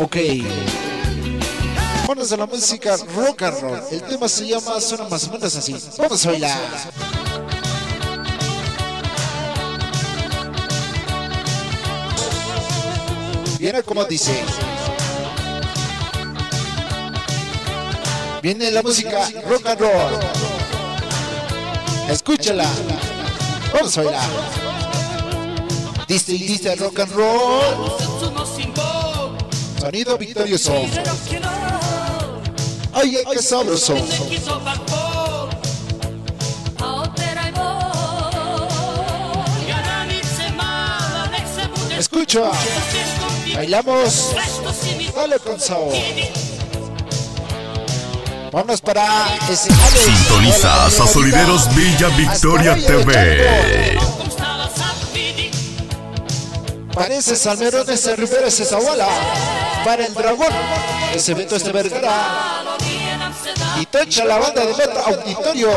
Ok. Vamos a la música rock and roll. El tema se llama, suena más o menos así. Vamos a bailar. Viene como dice. Viene la música rock and roll. Escúchala. Vamos a bailar. Dice dice rock and roll. Sonido victorioso. Ay, ay, qué sabroso. Escucha. Bailamos. Dale con sabor. Vamos para ese Sintonizas a Solideros Villa Victoria TV. Parece Salmerón de ese Rivera ese Zahuala. Para el dragón. Ese Beto este Vergara. Y tocha la banda de Metro Auditorio.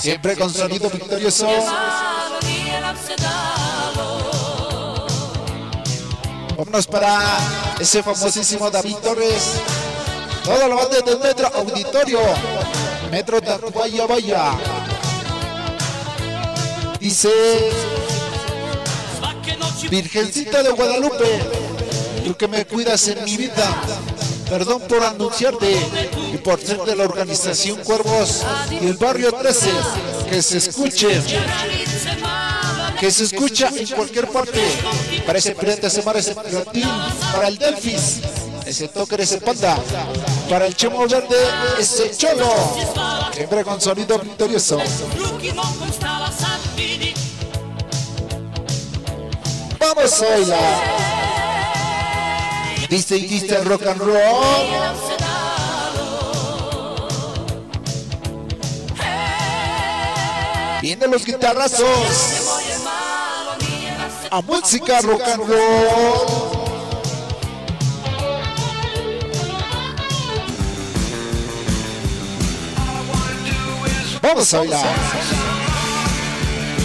Siempre con sonido victorioso. Vámonos para ese famosísimo David Torres. Toda la banda de Metro Auditorio. Metro de Vaya Vaya. Dice Virgencita de Guadalupe, tú que me cuidas en mi vida, perdón por anunciarte y por ser de la organización Cuervos y el barrio 13, que se escuche, que se escucha en cualquier parte, para ese pirata, ese mar, ese piratín, para el Delfis, ese toker, ese panda, para el chemo verde, ese cholo, siempre con sonido victorioso. Vamos a bailar. Dice y dice rock and roll. Vienen los guitarrazos. A música rock and roll. Vamos a bailar.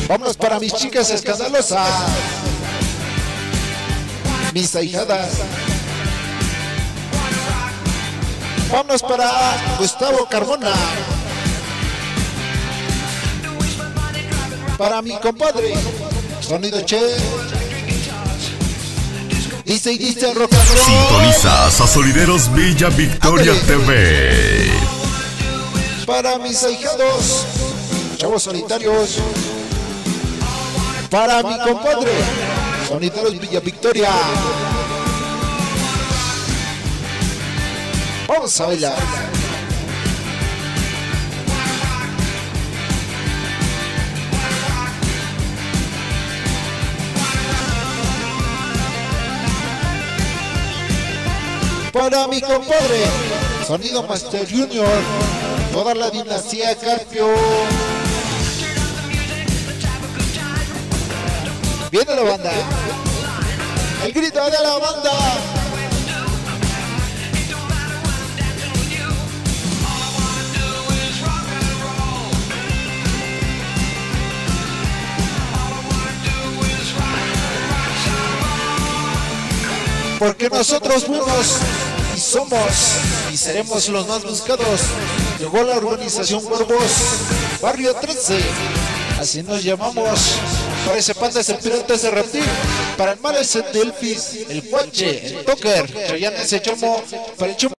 Vámonos para mis chicas escandalosas. Mis ahijadas. Vámonos para Gustavo Carbona. Para mi compadre. Sonido Che. Dice y dice rock and roll. Sintonizas a Solideros Villa Victoria TV. Para mis ahijados. Chavos solitarios. Para mi compadre. Sonideros Villa Victoria. Vamos a bailar. Para mi compadre, Sonido Master Junior, toda la dinastía Carpio. Viene la banda. El grito de la banda. Porque nosotros fuimos y somos y seremos los más buscados. Llegó la organización Cuervos, Barrio 13. Así nos llamamos. Para ese panda, ese pirata, ese reptil. Para el mal, ese delfis, el cuache, el toker. Chayanne, ese chomo. Para el chomo.